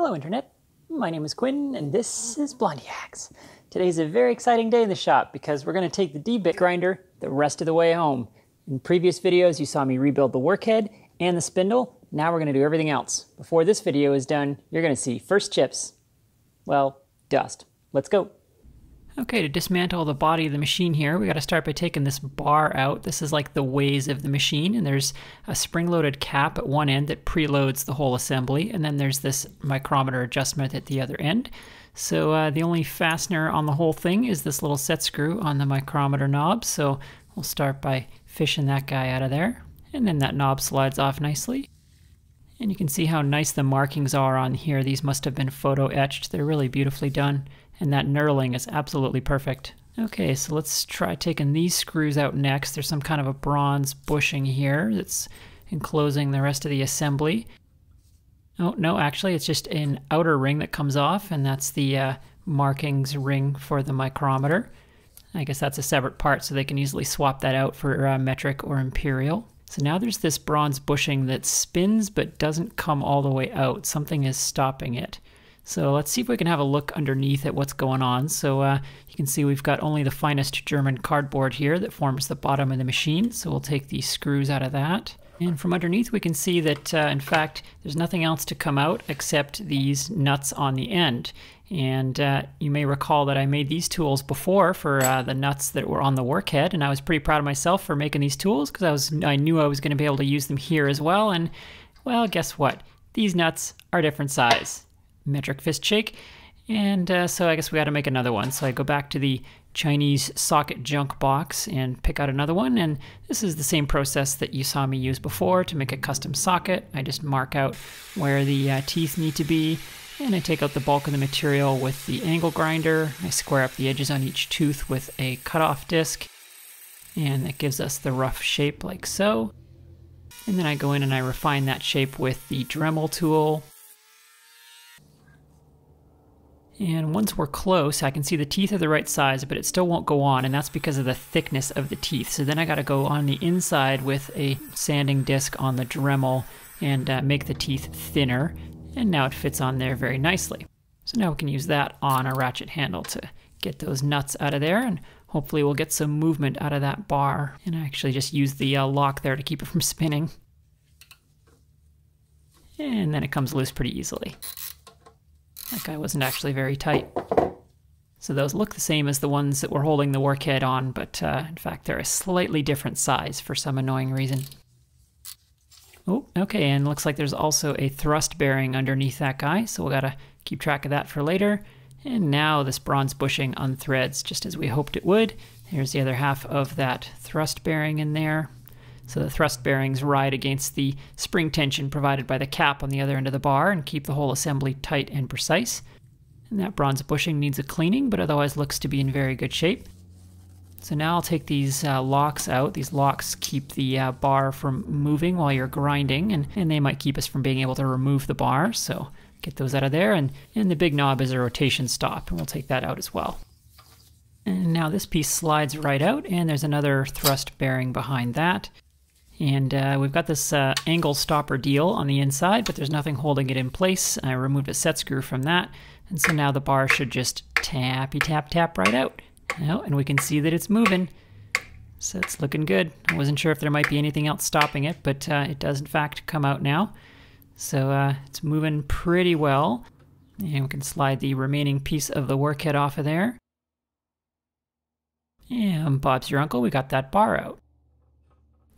Hello, Internet. My name is Quinn, and this is Blondihacks. Today's a very exciting day in the shop because we're going to take the D-bit grinder the rest of the way home. In previous videos, you saw me rebuild the workhead and the spindle. Now we're going to do everything else. Before this video is done, you're going to see first chips. Well, dust. Let's go. Okay, to dismantle the body of the machine here, we got to start by taking this bar out. This is like the ways of the machine, and there's a spring-loaded cap at one end that preloads the whole assembly, and then there's this micrometer adjustment at the other end. So uh, the only fastener on the whole thing is this little set screw on the micrometer knob, so we'll start by fishing that guy out of there, and then that knob slides off nicely. And you can see how nice the markings are on here. These must have been photo etched. They're really beautifully done. And that knurling is absolutely perfect. Okay, so let's try taking these screws out next. There's some kind of a bronze bushing here that's enclosing the rest of the assembly. Oh, no, actually, it's just an outer ring that comes off, and that's the uh, markings ring for the micrometer. I guess that's a separate part, so they can easily swap that out for uh, metric or imperial. So now there's this bronze bushing that spins but doesn't come all the way out. Something is stopping it. So let's see if we can have a look underneath at what's going on. So uh, you can see we've got only the finest German cardboard here that forms the bottom of the machine. So we'll take these screws out of that. And from underneath we can see that uh, in fact there's nothing else to come out except these nuts on the end. And uh, you may recall that I made these tools before for uh, the nuts that were on the workhead, and I was pretty proud of myself for making these tools because I was I knew I was going to be able to use them here as well. And well, guess what? These nuts are different size metric fist shake. And uh, so I guess we got to make another one. So I go back to the Chinese socket junk box and pick out another one. And this is the same process that you saw me use before to make a custom socket. I just mark out where the uh, teeth need to be. And I take out the bulk of the material with the angle grinder. I square up the edges on each tooth with a cutoff disc. And that gives us the rough shape like so. And then I go in and I refine that shape with the Dremel tool. And once we're close, I can see the teeth are the right size, but it still won't go on, and that's because of the thickness of the teeth. So then I gotta go on the inside with a sanding disc on the Dremel and uh, make the teeth thinner, and now it fits on there very nicely. So now we can use that on a ratchet handle to get those nuts out of there, and hopefully we'll get some movement out of that bar. And I actually just use the uh, lock there to keep it from spinning. And then it comes loose pretty easily. That guy wasn't actually very tight. So those look the same as the ones that we're holding the workhead on, but uh, in fact they're a slightly different size for some annoying reason. Oh, okay, and looks like there's also a thrust bearing underneath that guy, so we gotta keep track of that for later. And now this bronze bushing unthreads just as we hoped it would. Here's the other half of that thrust bearing in there. So the thrust bearings ride against the spring tension provided by the cap on the other end of the bar and keep the whole assembly tight and precise. And that bronze bushing needs a cleaning, but otherwise looks to be in very good shape. So now I'll take these uh, locks out. These locks keep the uh, bar from moving while you're grinding, and, and they might keep us from being able to remove the bar. So get those out of there. And, and the big knob is a rotation stop, and we'll take that out as well. And now this piece slides right out, and there's another thrust bearing behind that. And uh, we've got this uh, angle stopper deal on the inside, but there's nothing holding it in place. I removed a set screw from that, and so now the bar should just tappy tap tap right out. Now, and we can see that it's moving. So it's looking good. I wasn't sure if there might be anything else stopping it, but uh, it does in fact come out now. So uh, it's moving pretty well. And we can slide the remaining piece of the workhead off of there. And Bob's your uncle, we got that bar out.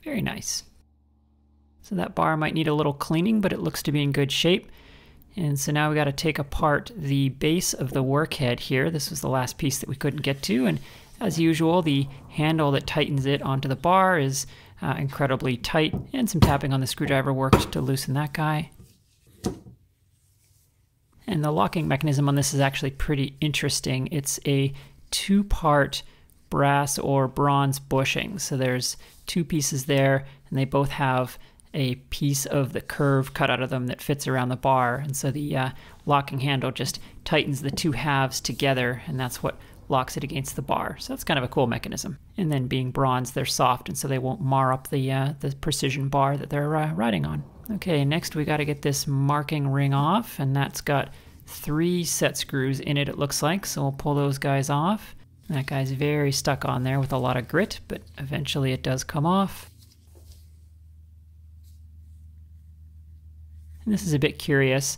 Very nice. So that bar might need a little cleaning, but it looks to be in good shape. And so now we got to take apart the base of the workhead here. This was the last piece that we couldn't get to. And as usual, the handle that tightens it onto the bar is uh, incredibly tight. And some tapping on the screwdriver worked to loosen that guy. And the locking mechanism on this is actually pretty interesting. It's a two-part brass or bronze bushing. So there's two pieces there, and they both have a piece of the curve cut out of them that fits around the bar. And so the uh, locking handle just tightens the two halves together, and that's what locks it against the bar. So that's kind of a cool mechanism. And then being bronze, they're soft, and so they won't mar up the, uh, the precision bar that they're uh, riding on. Okay, next we got to get this marking ring off, and that's got three set screws in it, it looks like. So we'll pull those guys off. That guy's very stuck on there with a lot of grit, but eventually it does come off. And this is a bit curious.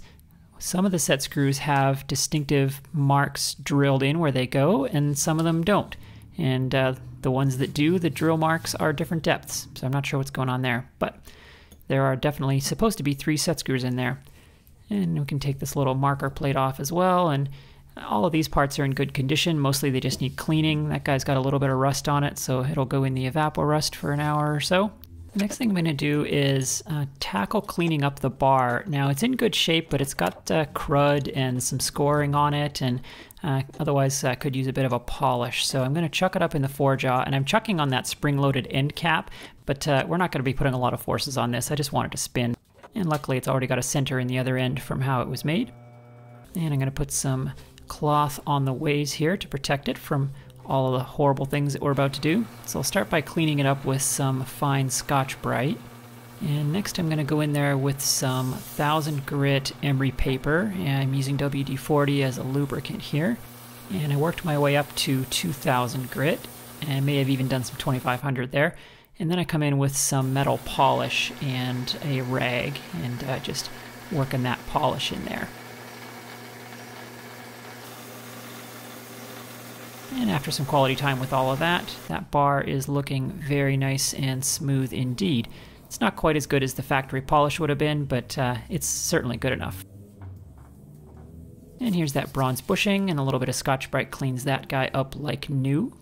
Some of the set screws have distinctive marks drilled in where they go, and some of them don't. And uh, the ones that do, the drill marks are different depths, so I'm not sure what's going on there. But there are definitely supposed to be three set screws in there. And we can take this little marker plate off as well, and all of these parts are in good condition. Mostly they just need cleaning. That guy's got a little bit of rust on it, so it'll go in the Evapo-Rust for an hour or so. The next thing I'm going to do is uh, tackle cleaning up the bar. Now it's in good shape, but it's got uh, crud and some scoring on it, and uh, otherwise uh, could use a bit of a polish. So I'm going to chuck it up in the four-jaw, and I'm chucking on that spring-loaded end cap, but uh, we're not going to be putting a lot of forces on this. I just want it to spin. And luckily it's already got a center in the other end from how it was made. And I'm going to put some cloth on the ways here to protect it from all of the horrible things that we're about to do. So I'll start by cleaning it up with some fine Scotch-Brite. And next I'm going to go in there with some 1000 grit emery paper. And I'm using WD-40 as a lubricant here. And I worked my way up to 2000 grit and I may have even done some 2500 there. And then I come in with some metal polish and a rag and uh, just working that polish in there. And after some quality time with all of that, that bar is looking very nice and smooth indeed. It's not quite as good as the factory polish would have been, but uh, it's certainly good enough. And here's that bronze bushing, and a little bit of Scotch-Brite cleans that guy up like new.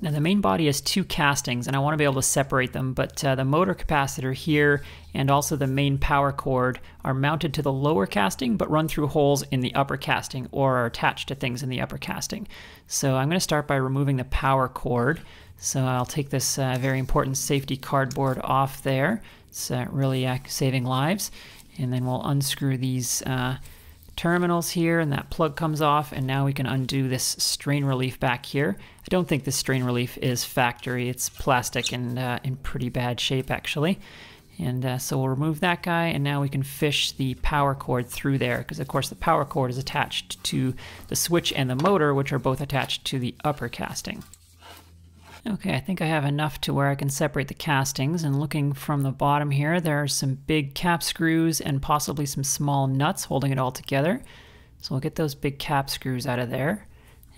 Now the main body has two castings and I want to be able to separate them, but uh, the motor capacitor here and also the main power cord are mounted to the lower casting but run through holes in the upper casting or are attached to things in the upper casting. So I'm going to start by removing the power cord. So I'll take this uh, very important safety cardboard off there. It's uh, really uh, saving lives. And then we'll unscrew these uh, terminals here and that plug comes off and now we can undo this strain relief back here. I don't think this strain relief is factory. It's plastic and uh, in pretty bad shape actually. And uh, so we'll remove that guy and now we can fish the power cord through there because of course the power cord is attached to the switch and the motor which are both attached to the upper casting. Okay, I think I have enough to where I can separate the castings, and looking from the bottom here, there are some big cap screws and possibly some small nuts holding it all together. So we'll get those big cap screws out of there,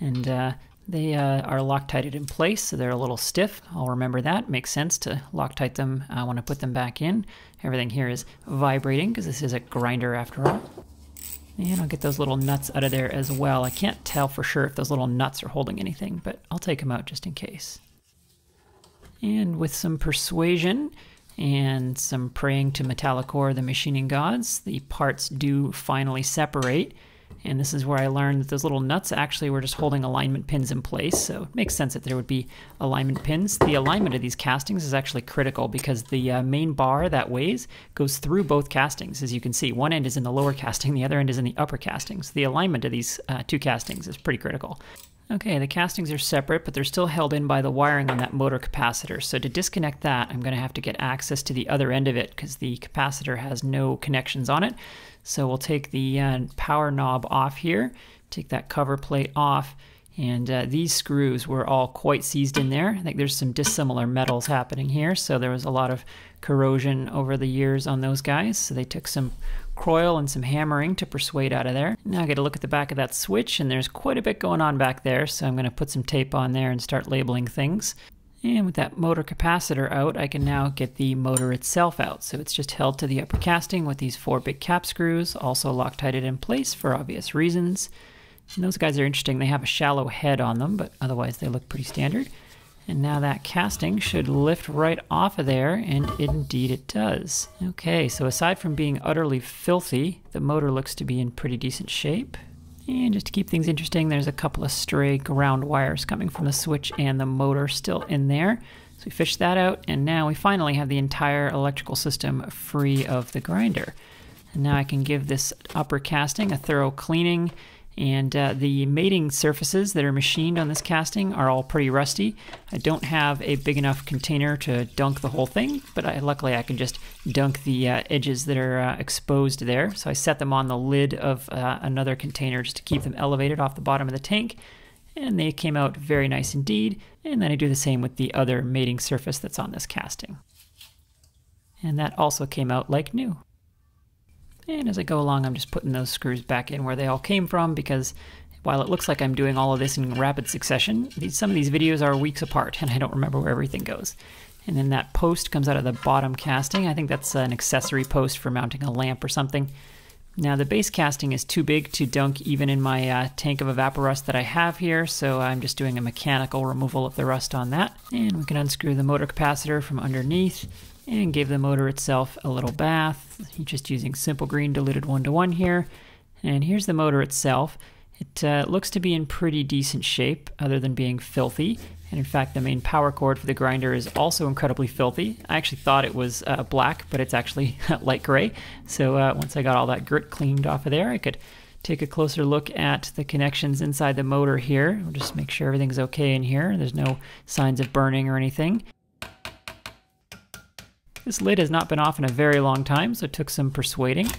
and uh, they uh, are Loctited in place, so they're a little stiff. I'll remember that. Makes sense to Loctite them uh, when I put them back in. Everything here is vibrating because this is a grinder after all. And I'll get those little nuts out of there as well. I can't tell for sure if those little nuts are holding anything, but I'll take them out just in case. And with some persuasion and some praying to Metalicore, the machining gods, the parts do finally separate. And this is where I learned that those little nuts actually were just holding alignment pins in place. So it makes sense that there would be alignment pins. The alignment of these castings is actually critical because the uh, main bar that ways goes through both castings. As you can see, one end is in the lower casting, the other end is in the upper casting. So the alignment of these uh, two castings is pretty critical. Okay, the castings are separate, but they're still held in by the wiring on that motor capacitor. So to disconnect that, I'm going to have to get access to the other end of it because the capacitor has no connections on it. So we'll take the uh, power knob off here, take that cover plate off, and uh, these screws were all quite seized in there. I think there's some dissimilar metals happening here, so there was a lot of corrosion over the years on those guys. So they took some Kroil and some hammering to persuade out of there. Now I get a look at the back of that switch and there's quite a bit going on back there, so I'm going to put some tape on there and start labeling things. And with that motor capacitor out, I can now get the motor itself out. So it's just held to the upper casting with these four big cap screws, also Loctited in place for obvious reasons. And those guys are interesting. They have a shallow head on them, but otherwise they look pretty standard. And now that casting should lift right off of there, and indeed it does. Okay, so aside from being utterly filthy, the motor looks to be in pretty decent shape. And just to keep things interesting, there's a couple of stray ground wires coming from the switch and the motor still in there. So we fished that out, and now we finally have the entire electrical system free of the grinder. And now I can give this upper casting a thorough cleaning And uh, the mating surfaces that are machined on this casting are all pretty rusty. I don't have a big enough container to dunk the whole thing, but I, luckily I can just dunk the uh, edges that are uh, exposed there. So I set them on the lid of uh, another container just to keep them elevated off the bottom of the tank. And they came out very nice indeed. And then I do the same with the other mating surface that's on this casting. And that also came out like new. And as I go along, I'm just putting those screws back in where they all came from because while it looks like I'm doing all of this in rapid succession, these, some of these videos are weeks apart and I don't remember where everything goes. And then that post comes out of the bottom casting. I think that's an accessory post for mounting a lamp or something. Now the base casting is too big to dunk even in my uh, tank of Evapo-Rust that I have here, so I'm just doing a mechanical removal of the rust on that. And we can unscrew the motor capacitor from underneath and give the motor itself a little bath. Just using simple green diluted one-to-one -one here. And here's the motor itself. It uh, looks to be in pretty decent shape, other than being filthy. And in fact, the main power cord for the grinder is also incredibly filthy. I actually thought it was uh, black, but it's actually light gray. So uh, once I got all that grit cleaned off of there, I could take a closer look at the connections inside the motor here. We'll just make sure everything's okay in here. There's no signs of burning or anything. This lid has not been off in a very long time, so it took some persuading,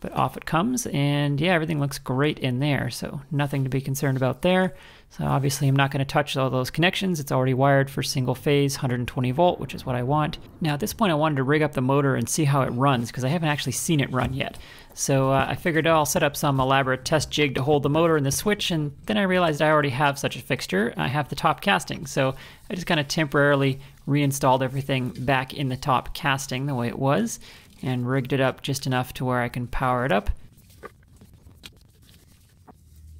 but off it comes, and yeah, everything looks great in there, so nothing to be concerned about there. So obviously I'm not going to touch all those connections. It's already wired for single phase 120 volt, which is what I want. Now at this point I wanted to rig up the motor and see how it runs because I haven't actually seen it run yet. So uh, I figured I'll set up some elaborate test jig to hold the motor and the switch and then I realized I already have such a fixture. I have the top casting. So I just kind of temporarily reinstalled everything back in the top casting the way it was and rigged it up just enough to where I can power it up.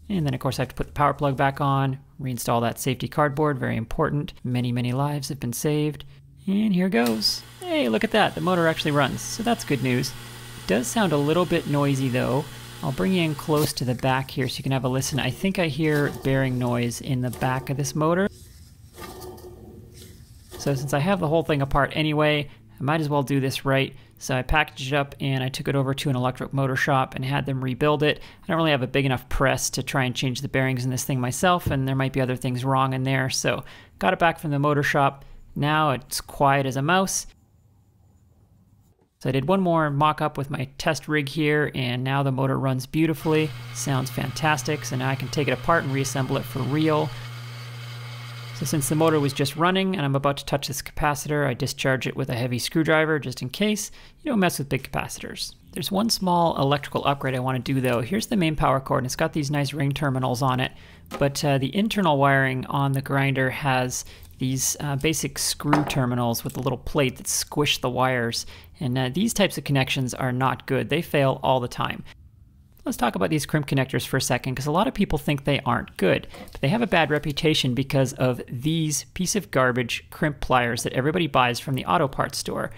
And then of course I have to put the power plug back on, reinstall that safety cardboard, very important. Many, many lives have been saved. And here goes. Hey, look at that, the motor actually runs, so that's good news. It does sound a little bit noisy though. I'll bring you in close to the back here so you can have a listen. I think I hear bearing noise in the back of this motor. So since I have the whole thing apart anyway, I might as well do this right. So I packaged it up and I took it over to an electric motor shop and had them rebuild it. I don't really have a big enough press to try and change the bearings in this thing myself, and there might be other things wrong in there. So got it back from the motor shop. Now it's quiet as a mouse. So I did one more mock-up with my test rig here, and now the motor runs beautifully. Sounds fantastic, so now I can take it apart and reassemble it for real. So since the motor was just running and I'm about to touch this capacitor, I discharge it with a heavy screwdriver just in case. You don't mess with big capacitors. There's one small electrical upgrade I want to do though. Here's the main power cord and it's got these nice ring terminals on it, but uh, the internal wiring on the grinder has these uh, basic screw terminals with a little plate that squish the wires. And uh, these types of connections are not good. They fail all the time. Let's talk about these crimp connectors for a second because a lot of people think they aren't good. But they have a bad reputation because of these piece of garbage crimp pliers that everybody buys from the auto parts store.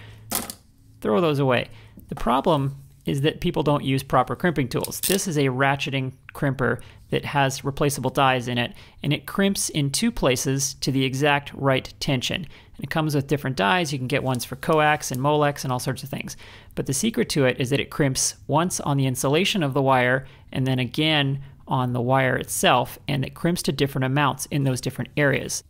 Throw those away. The problem is that people don't use proper crimping tools. This is a ratcheting crimper that has replaceable dies in it, and it crimps in two places to the exact right tension. And it comes with different dies. You can get ones for coax and molex and all sorts of things. But the secret to it is that it crimps once on the insulation of the wire and then again on the wire itself, and it crimps to different amounts in those different areas.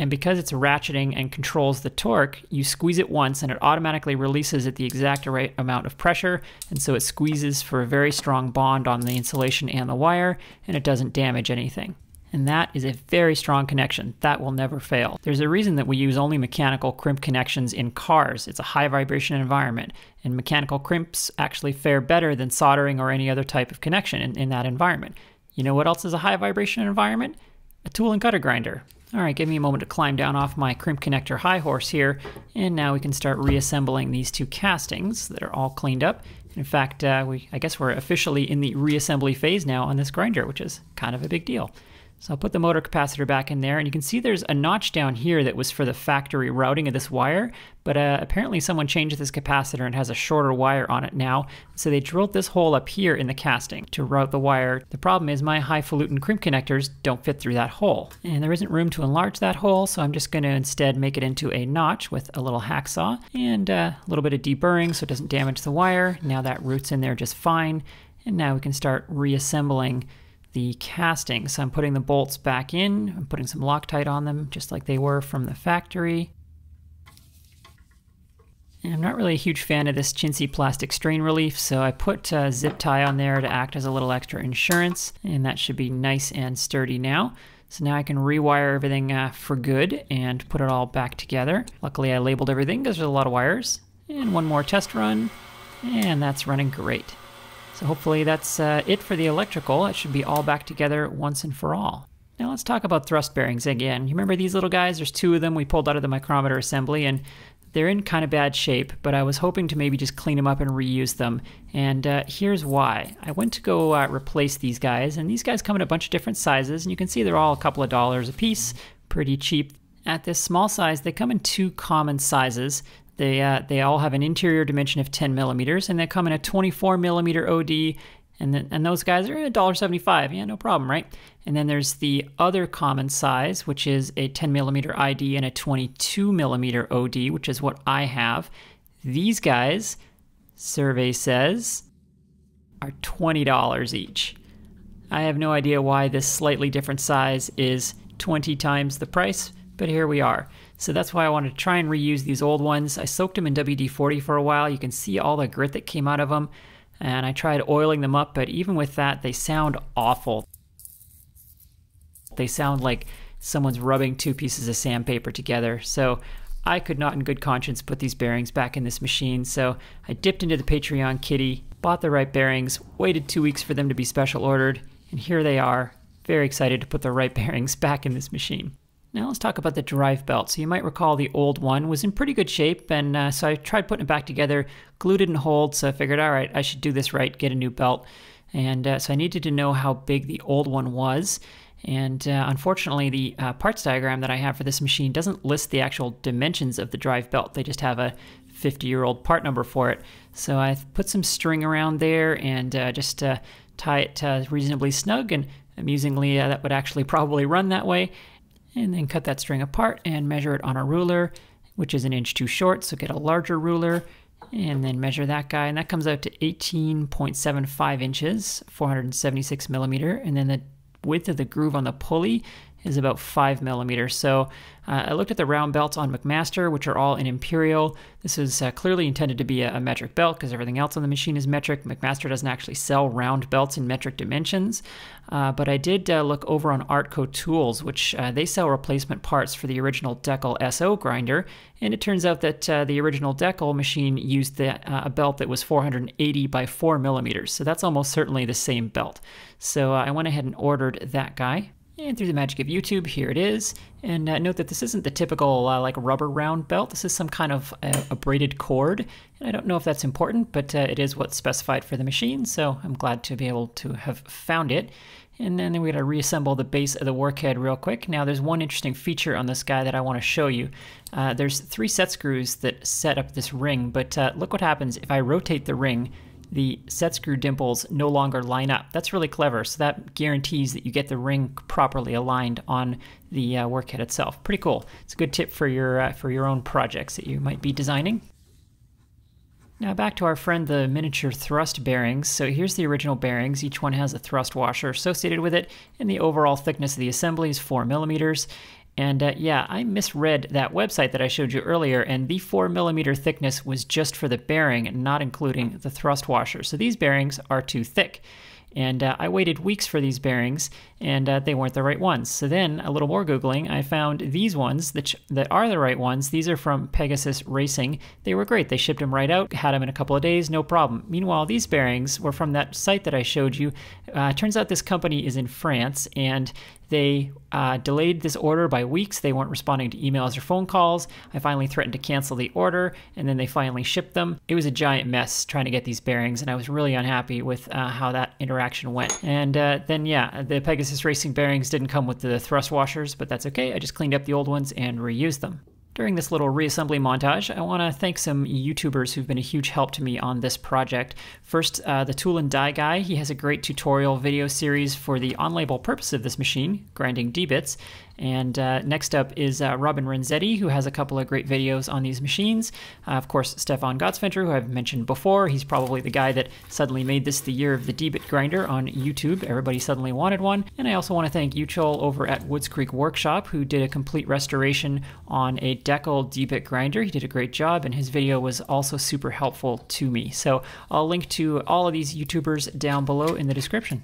And because it's ratcheting and controls the torque, you squeeze it once and it automatically releases at the exact right amount of pressure. And so it squeezes for a very strong bond on the insulation and the wire, and it doesn't damage anything. And that is a very strong connection. That will never fail. There's a reason that we use only mechanical crimp connections in cars. It's a high vibration environment, and mechanical crimps actually fare better than soldering or any other type of connection in, in that environment. You know what else is a high vibration environment? A tool and cutter grinder. All right, give me a moment to climb down off my crimp connector high horse here, and now we can start reassembling these two castings that are all cleaned up. In fact, uh, we I guess we're officially in the reassembly phase now on this grinder, which is kind of a big deal. So I'll put the motor capacitor back in there, and you can see there's a notch down here that was for the factory routing of this wire, but uh, apparently someone changed this capacitor and has a shorter wire on it now, so they drilled this hole up here in the casting to route the wire. The problem is my highfalutin crimp connectors don't fit through that hole, and there isn't room to enlarge that hole, so I'm just going to instead make it into a notch with a little hacksaw and uh, a little bit of deburring so it doesn't damage the wire. Now that roots in there just fine, And now we can start reassembling the casting. So I'm putting the bolts back in, I'm putting some Loctite on them just like they were from the factory. And I'm not really a huge fan of this chintzy plastic strain relief, so I put a zip tie on there to act as a little extra insurance, and that should be nice and sturdy now. So now I can rewire everything uh, for good and put it all back together. Luckily I labeled everything because there's a lot of wires. And one more test run, and that's running great. So hopefully that's uh, it for the electrical. It should be all back together once and for all. Now let's talk about thrust bearings again. You remember these little guys? There's two of them we pulled out of the micrometer assembly and they're in kind of bad shape, but I was hoping to maybe just clean them up and reuse them. And uh, here's why. I went to go uh, replace these guys, and these guys come in a bunch of different sizes, and you can see they're all a couple of dollars a piece, pretty cheap. At this small size, they come in two common sizes. They, uh, they all have an interior dimension of 10 millimeters, and they come in a 24 millimeter OD and then and those guys are $1.75. Yeah, no problem, right? And then there's the other common size, which is a 10 millimeter ID and a 22 millimeter OD, which is what I have. These guys, survey says, are $20 each. I have no idea why this slightly different size is 20 times the price, but here we are. So that's why I wanted to try and reuse these old ones. I soaked them in WD-40 for a while. You can see all the grit that came out of them and I tried oiling them up, but even with that, they sound awful. They sound like someone's rubbing two pieces of sandpaper together. So I could not in good conscience put these bearings back in this machine. So I dipped into the Patreon kitty, bought the right bearings, waited two weeks for them to be special ordered, and here they are. Very excited to put the right bearings back in this machine. Now let's talk about the drive belt. So you might recall the old one was in pretty good shape, and uh, so I tried putting it back together, glued it in hold. So I figured, all right, I should do this right, get a new belt. And uh, so I needed to know how big the old one was. And uh, unfortunately, the uh, parts diagram that I have for this machine doesn't list the actual dimensions of the drive belt. They just have a 50 year old part number for it. So I put some string around there and uh, just uh, tie it reasonably snug. And amusingly, that would actually probably run that way and then cut that string apart and measure it on a ruler, which is an inch too short, so get a larger ruler and then measure that guy, and that comes out to 18.75 inches, 476 millimeter, and then the width of the groove on the pulley is about 5 millimeters. So uh, I looked at the round belts on McMaster, which are all in imperial. This is uh, clearly intended to be a, a metric belt because everything else on the machine is metric. McMaster doesn't actually sell round belts in metric dimensions. Uh, but I did uh, look over on Artco Tools, which uh, they sell replacement parts for the original Deckel SO grinder. And it turns out that uh, the original Deckel machine used the, a belt that was 480 by 4 millimeters. So that's almost certainly the same belt. So I went ahead and ordered that guy. And through the magic of YouTube, here it is. And uh, note that this isn't the typical uh, like rubber round belt. This is some kind of uh, a braided cord. And I don't know if that's important, but uh, it is what's specified for the machine. So I'm glad to be able to have found it. And then going to reassemble the base of the workhead real quick. Now there's one interesting feature on this guy that I want to show you. Uh, there's three set screws that set up this ring, but uh, look what happens if I rotate the ring the set screw dimples no longer line up. That's really clever. So that guarantees that you get the ring properly aligned on the uh, workhead itself. Pretty cool. It's a good tip for your uh, for your own projects that you might be designing. Now back to our friend the miniature thrust bearings. So here's the original bearings. Each one has a thrust washer associated with it, and the overall thickness of the assembly is 4 millimeters. And uh, yeah, I misread that website that I showed you earlier, and the 4 millimeter thickness was just for the bearing, not including the thrust washer. So these bearings are too thick. And uh, I waited weeks for these bearings, and uh, they weren't the right ones. So then, a little more Googling, I found these ones that, that are the right ones. These are from Pegasus Racing. They were great. They shipped them right out, had them in a couple of days, no problem. Meanwhile, these bearings were from that site that I showed you. Uh, turns out this company is in France, and they uh, delayed this order by weeks. They weren't responding to emails or phone calls. I finally threatened to cancel the order, and then they finally shipped them. It was a giant mess trying to get these bearings, and I was really unhappy with uh, how that interaction went. And uh, then, yeah, the Pegasus Racing bearings didn't come with the thrust washers, but that's okay. I just cleaned up the old ones and reused them. During this little reassembly montage, I want to thank some YouTubers who've been a huge help to me on this project. First, uh, the Tool and Die Guy. He has a great tutorial video series for the on-label purpose of this machine, grinding D-bits. And uh, next up is uh, Robin Renzetti, who has a couple of great videos on these machines. Uh, of course, Stefan Gotteswinter, who I've mentioned before. He's probably the guy that suddenly made this the year of the D-bit grinder on YouTube. Everybody suddenly wanted one. And I also want to thank Uchol over at Woods Creek Workshop, who did a complete restoration on a Deckel D-bit grinder. He did a great job, and his video was also super helpful to me. So I'll link to all of these YouTubers down below in the description.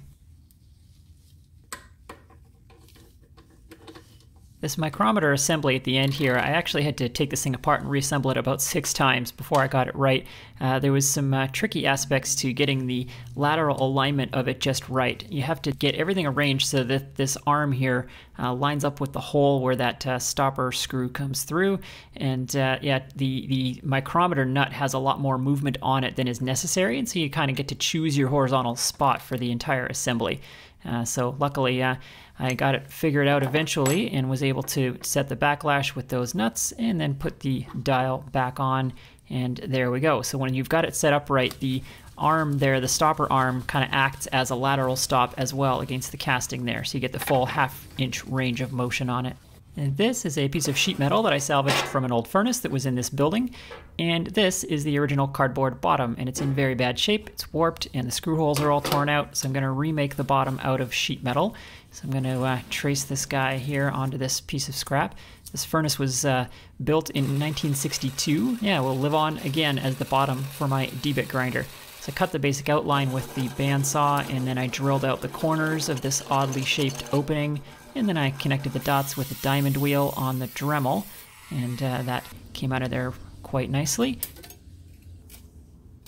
This micrometer assembly at the end here, I actually had to take this thing apart and reassemble it about six times before I got it right. Uh, there was some uh, tricky aspects to getting the lateral alignment of it just right. You have to get everything arranged so that this arm here uh, lines up with the hole where that uh, stopper screw comes through. And uh, yeah, the, the micrometer nut has a lot more movement on it than is necessary, and so you kind of get to choose your horizontal spot for the entire assembly. Uh, so luckily, uh, I got it figured out eventually and was able to set the backlash with those nuts and then put the dial back on and there we go. So when you've got it set up right, the arm there, the stopper arm, kind of acts as a lateral stop as well against the casting there. So you get the full half inch range of motion on it. And this is a piece of sheet metal that I salvaged from an old furnace that was in this building. And this is the original cardboard bottom, and it's in very bad shape. It's warped, and the screw holes are all torn out, so I'm going to remake the bottom out of sheet metal. So I'm going to uh, trace this guy here onto this piece of scrap. This furnace was uh, built in 1962. Yeah, will live on again as the bottom for my D-bit grinder. So I cut the basic outline with the bandsaw, and then I drilled out the corners of this oddly shaped opening and then I connected the dots with the diamond wheel on the Dremel, and uh, that came out of there quite nicely.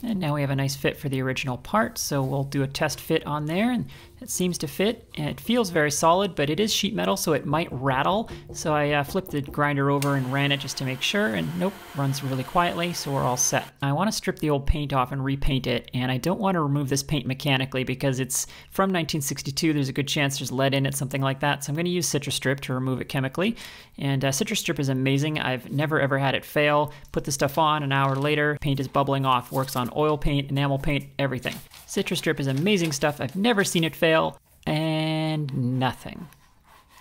And now we have a nice fit for the original part, so we'll do a test fit on there, and it seems to fit. It feels very solid, but it is sheet metal, so it might rattle. So I uh, flipped the grinder over and ran it just to make sure, and nope, runs really quietly, so we're all set. I want to strip the old paint off and repaint it, and I don't want to remove this paint mechanically because it's from 1962. There's a good chance there's lead in it, something like that. So I'm going to use Citrus Strip to remove it chemically. And uh, Citrus Strip is amazing. I've never ever had it fail. Put the stuff on, an hour later, paint is bubbling off. Works on oil paint, enamel paint, everything. Citrus Strip is amazing stuff. I've never seen it fail, and nothing.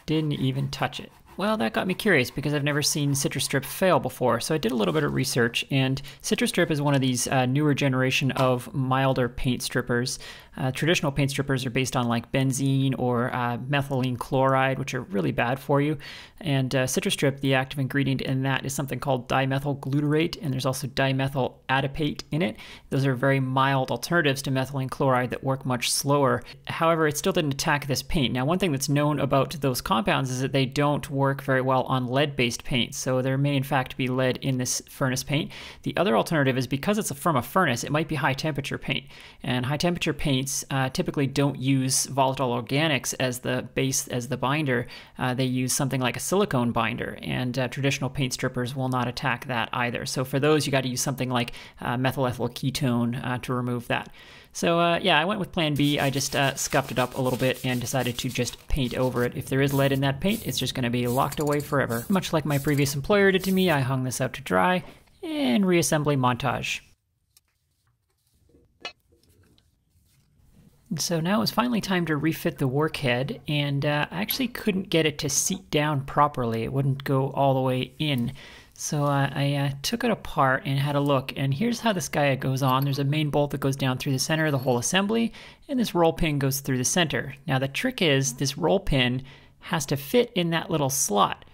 Didn't even touch it. Well, that got me curious because I've never seen Citrus Strip fail before. So I did a little bit of research, and Citrus Strip is one of these uh, newer generation of milder paint strippers. Uh, traditional paint strippers are based on like benzene or uh, methylene chloride, which are really bad for you. And uh, Citrus Strip, the active ingredient in that is something called dimethyl glutarate, and there's also dimethyl adipate in it. Those are very mild alternatives to methylene chloride that work much slower. However, it still didn't attack this paint. Now, one thing that's known about those compounds is that they don't work very well on lead-based paint, so there may in fact be lead in this furnace paint. The other alternative is because it's from a furnace, it might be high temperature paint, and high temperature paints uh, typically don't use volatile organics as the base, as the binder. Uh, they use something like a silicone binder, and uh, traditional paint strippers will not attack that either. So for those, you got to use something like uh, methyl ethyl ketone uh, to remove that. So uh, yeah, I went with plan B. I just uh, scuffed it up a little bit and decided to just paint over it. If there is lead in that paint, it's just going to be locked away forever. Much like my previous employer did to me, I hung this out to dry and reassembly montage. So now it was finally time to refit the workhead, and uh, I actually couldn't get it to seat down properly. It wouldn't go all the way in. So uh, I uh, took it apart and had a look, and here's how this guy goes on. There's a main bolt that goes down through the center of the whole assembly, and this roll pin goes through the center. Now the trick is this roll pin has to fit in that little slot.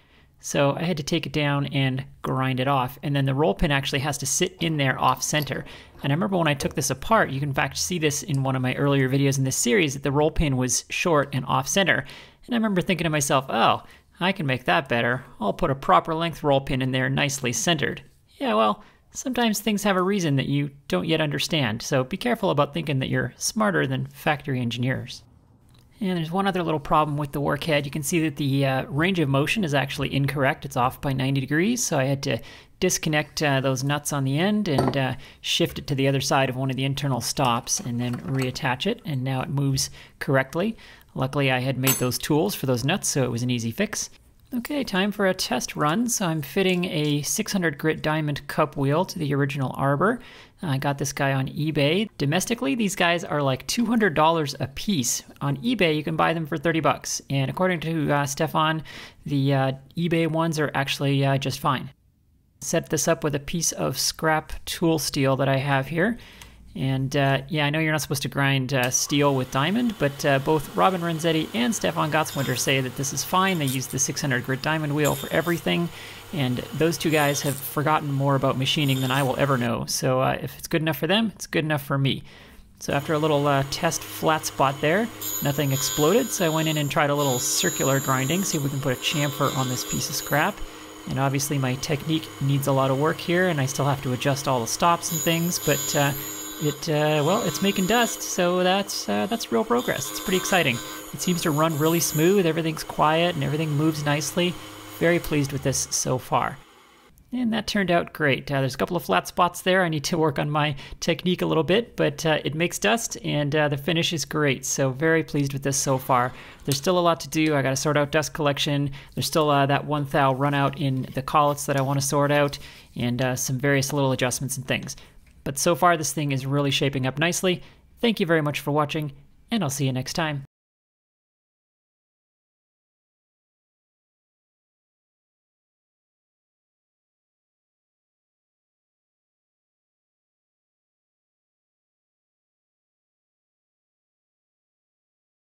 So I had to take it down and grind it off. And then the roll pin actually has to sit in there off center. And I remember when I took this apart, you can in fact see this in one of my earlier videos in this series, that the roll pin was short and off center. And I remember thinking to myself, oh, I can make that better. I'll put a proper length roll pin in there nicely centered. Yeah, well, sometimes things have a reason that you don't yet understand, so be careful about thinking that you're smarter than factory engineers. And there's one other little problem with the workhead. You can see that the uh, range of motion is actually incorrect. It's off by 90 degrees, so I had to disconnect uh, those nuts on the end and uh, shift it to the other side of one of the internal stops and then reattach it, and now it moves correctly. Luckily, I had made those tools for those nuts, so it was an easy fix. Okay, time for a test run. So I'm fitting a 600 grit diamond cup wheel to the original arbor. I got this guy on eBay. Domestically, these guys are like $200 a piece. On eBay, you can buy them for 30 bucks. And according to uh, Stefan, the uh, eBay ones are actually uh, just fine. Set this up with a piece of scrap tool steel that I have here. And uh, yeah, I know you're not supposed to grind uh, steel with diamond, but uh, both Robin Renzetti and Stefan Gotteswinter say that this is fine. They use the 600 grit diamond wheel for everything, and those two guys have forgotten more about machining than I will ever know. So uh, if it's good enough for them, it's good enough for me. So after a little uh, test flat spot there, nothing exploded, so I went in and tried a little circular grinding, see if we can put a chamfer on this piece of scrap. And obviously my technique needs a lot of work here, and I still have to adjust all the stops and things, but uh, it uh, well, it's making dust, so that's uh, that's real progress. It's pretty exciting. It seems to run really smooth. Everything's quiet and everything moves nicely. Very pleased with this so far. And that turned out great. Uh, there's a couple of flat spots there. I need to work on my technique a little bit, but uh, it makes dust and uh, the finish is great. So, very pleased with this so far. There's still a lot to do. I got to sort out dust collection. There's still uh, that one thou run out in the collets that I want to sort out, and uh, some various little adjustments and things. But so far, this thing is really shaping up nicely. Thank you very much for watching, and I'll see you next time.